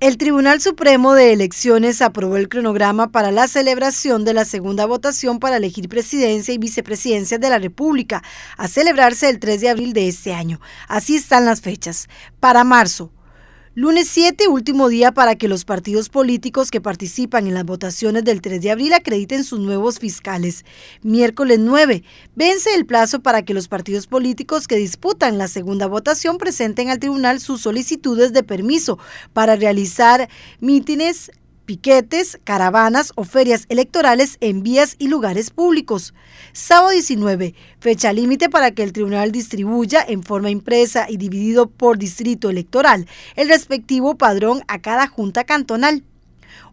El Tribunal Supremo de Elecciones aprobó el cronograma para la celebración de la segunda votación para elegir presidencia y vicepresidencia de la República, a celebrarse el 3 de abril de este año. Así están las fechas. Para marzo, Lunes 7, último día para que los partidos políticos que participan en las votaciones del 3 de abril acrediten sus nuevos fiscales. Miércoles 9, vence el plazo para que los partidos políticos que disputan la segunda votación presenten al tribunal sus solicitudes de permiso para realizar mítines piquetes, caravanas o ferias electorales en vías y lugares públicos. Sábado 19, fecha límite para que el tribunal distribuya en forma impresa y dividido por distrito electoral el respectivo padrón a cada junta cantonal.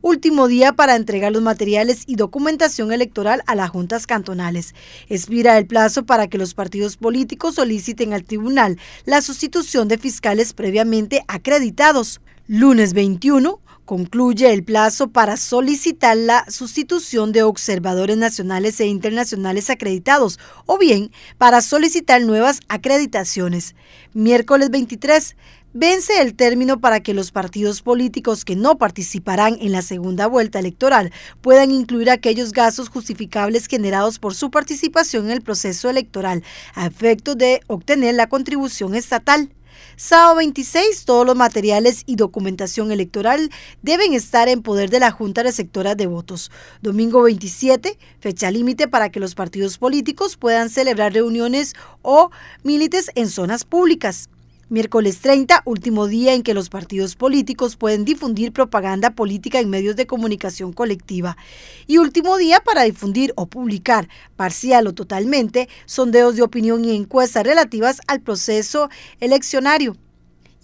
Último día para entregar los materiales y documentación electoral a las juntas cantonales. Expira el plazo para que los partidos políticos soliciten al tribunal la sustitución de fiscales previamente acreditados. Lunes 21, concluye el plazo para solicitar la sustitución de observadores nacionales e internacionales acreditados o bien para solicitar nuevas acreditaciones. Miércoles 23. Vence el término para que los partidos políticos que no participarán en la segunda vuelta electoral puedan incluir aquellos gastos justificables generados por su participación en el proceso electoral a efecto de obtener la contribución estatal. Sábado 26, todos los materiales y documentación electoral deben estar en poder de la Junta Receptora de Votos. Domingo 27, fecha límite para que los partidos políticos puedan celebrar reuniones o milites en zonas públicas. Miércoles 30, último día en que los partidos políticos pueden difundir propaganda política en medios de comunicación colectiva. Y último día para difundir o publicar, parcial o totalmente, sondeos de opinión y encuestas relativas al proceso eleccionario.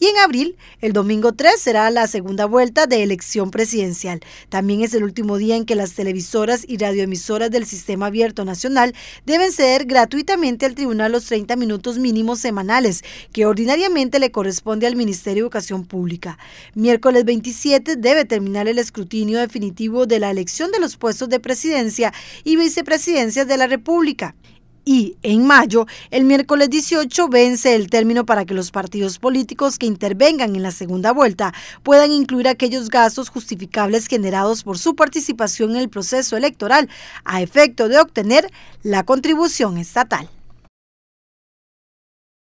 Y en abril, el domingo 3, será la segunda vuelta de elección presidencial. También es el último día en que las televisoras y radioemisoras del Sistema Abierto Nacional deben ceder gratuitamente al tribunal los 30 minutos mínimos semanales, que ordinariamente le corresponde al Ministerio de Educación Pública. Miércoles 27 debe terminar el escrutinio definitivo de la elección de los puestos de presidencia y vicepresidencia de la República y en mayo, el miércoles 18, vence el término para que los partidos políticos que intervengan en la segunda vuelta puedan incluir aquellos gastos justificables generados por su participación en el proceso electoral a efecto de obtener la contribución estatal.